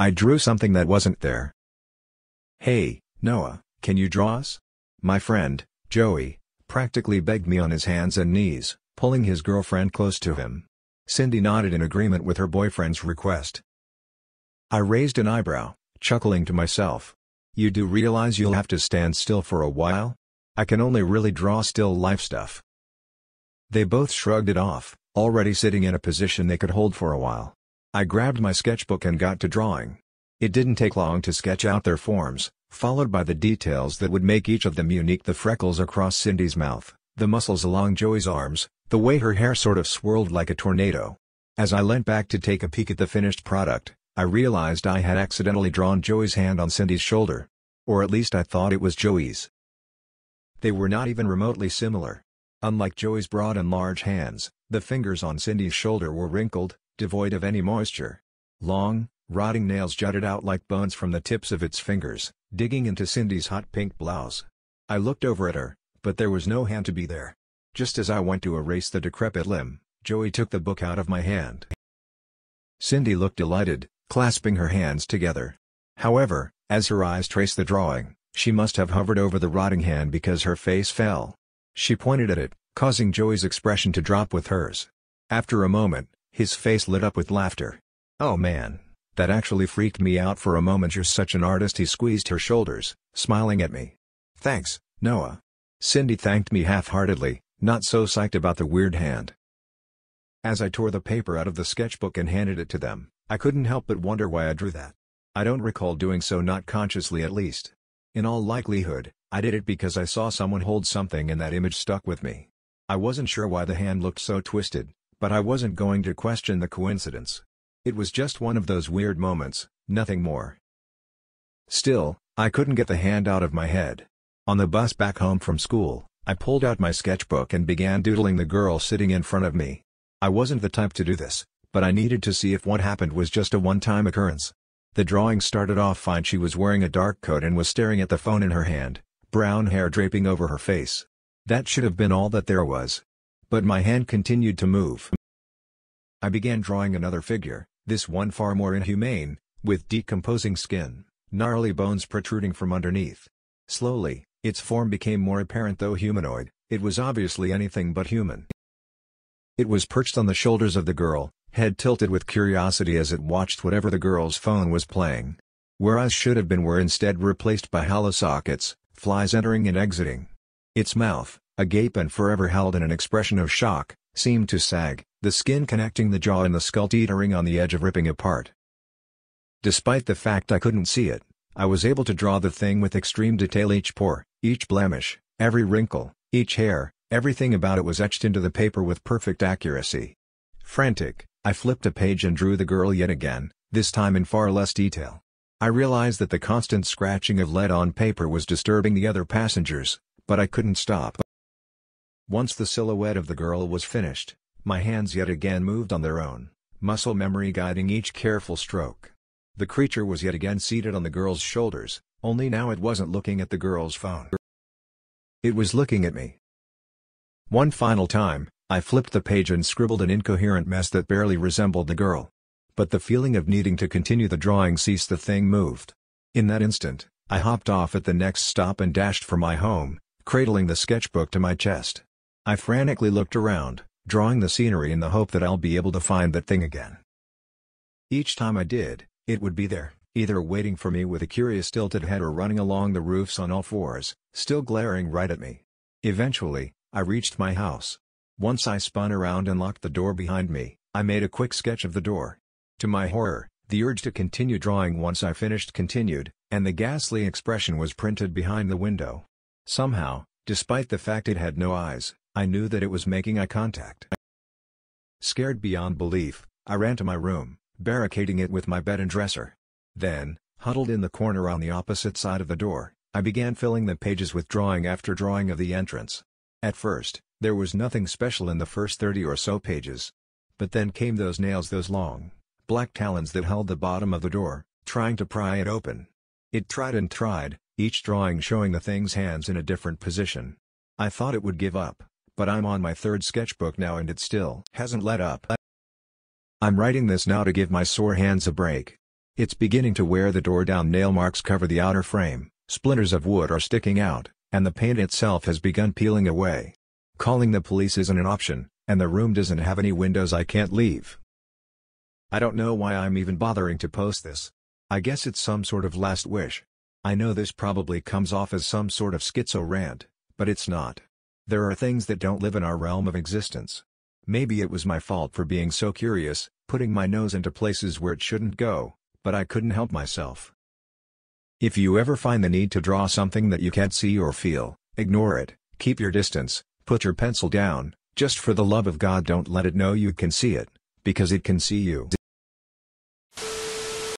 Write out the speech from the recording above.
I drew something that wasn't there. Hey, Noah, can you draw us? My friend, Joey, practically begged me on his hands and knees, pulling his girlfriend close to him. Cindy nodded in agreement with her boyfriend's request. I raised an eyebrow, chuckling to myself. You do realize you'll have to stand still for a while? I can only really draw still life stuff. They both shrugged it off, already sitting in a position they could hold for a while. I grabbed my sketchbook and got to drawing. It didn't take long to sketch out their forms, followed by the details that would make each of them unique the freckles across Cindy's mouth, the muscles along Joey's arms, the way her hair sort of swirled like a tornado. As I leant back to take a peek at the finished product, I realized I had accidentally drawn Joey's hand on Cindy's shoulder. Or at least I thought it was Joey's. They were not even remotely similar. Unlike Joey's broad and large hands, the fingers on Cindy's shoulder were wrinkled, devoid of any moisture. Long, rotting nails jutted out like bones from the tips of its fingers, digging into Cindy's hot pink blouse. I looked over at her, but there was no hand to be there. Just as I went to erase the decrepit limb, Joey took the book out of my hand. Cindy looked delighted, clasping her hands together. However, as her eyes traced the drawing, she must have hovered over the rotting hand because her face fell. She pointed at it, causing Joey's expression to drop with hers. After a moment, his face lit up with laughter. Oh man, that actually freaked me out for a moment you're such an artist he squeezed her shoulders, smiling at me. Thanks, Noah. Cindy thanked me half-heartedly, not so psyched about the weird hand. As I tore the paper out of the sketchbook and handed it to them, I couldn't help but wonder why I drew that. I don't recall doing so not consciously at least. In all likelihood, I did it because I saw someone hold something and that image stuck with me. I wasn't sure why the hand looked so twisted, but I wasn't going to question the coincidence. It was just one of those weird moments, nothing more. Still, I couldn't get the hand out of my head. On the bus back home from school, I pulled out my sketchbook and began doodling the girl sitting in front of me. I wasn't the type to do this, but I needed to see if what happened was just a one-time occurrence. The drawing started off fine she was wearing a dark coat and was staring at the phone in her hand, brown hair draping over her face. That should have been all that there was. But my hand continued to move. I began drawing another figure, this one far more inhumane, with decomposing skin, gnarly bones protruding from underneath. Slowly, its form became more apparent though humanoid, it was obviously anything but human. It was perched on the shoulders of the girl, head tilted with curiosity as it watched whatever the girl's phone was playing. Where eyes should have been were instead replaced by hollow sockets, flies entering and exiting. Its mouth, agape and forever held in an expression of shock, seemed to sag, the skin connecting the jaw and the skull teetering on the edge of ripping apart. Despite the fact I couldn't see it, I was able to draw the thing with extreme detail each pore, each blemish, every wrinkle, each hair, everything about it was etched into the paper with perfect accuracy. Frantic, I flipped a page and drew the girl yet again, this time in far less detail. I realized that the constant scratching of lead on paper was disturbing the other passengers, but I couldn't stop. Once the silhouette of the girl was finished, my hands yet again moved on their own, muscle memory guiding each careful stroke. The creature was yet again seated on the girl's shoulders, only now it wasn't looking at the girl's phone. It was looking at me. One final time, I flipped the page and scribbled an incoherent mess that barely resembled the girl. But the feeling of needing to continue the drawing ceased the thing moved. In that instant, I hopped off at the next stop and dashed for my home, cradling the sketchbook to my chest. I frantically looked around, drawing the scenery in the hope that I'll be able to find that thing again. Each time I did, it would be there, either waiting for me with a curious tilted head or running along the roofs on all fours, still glaring right at me. Eventually, I reached my house. Once I spun around and locked the door behind me, I made a quick sketch of the door. To my horror, the urge to continue drawing once I finished continued, and the ghastly expression was printed behind the window. Somehow, despite the fact it had no eyes, I knew that it was making eye contact. Scared beyond belief, I ran to my room, barricading it with my bed and dresser. Then, huddled in the corner on the opposite side of the door, I began filling the pages with drawing after drawing of the entrance. At first, there was nothing special in the first 30 or so pages. But then came those nails those long, black talons that held the bottom of the door, trying to pry it open. It tried and tried, each drawing showing the thing's hands in a different position. I thought it would give up, but I'm on my third sketchbook now and it still hasn't let up. I'm writing this now to give my sore hands a break. It's beginning to wear the door down nail marks cover the outer frame, splinters of wood are sticking out, and the paint itself has begun peeling away. Calling the police isn't an option, and the room doesn't have any windows I can't leave. I don't know why I'm even bothering to post this. I guess it's some sort of last wish. I know this probably comes off as some sort of schizo rant, but it's not. There are things that don't live in our realm of existence. Maybe it was my fault for being so curious, putting my nose into places where it shouldn't go, but I couldn't help myself. If you ever find the need to draw something that you can't see or feel, ignore it, keep your distance, put your pencil down, just for the love of God don't let it know you can see it, because it can see you.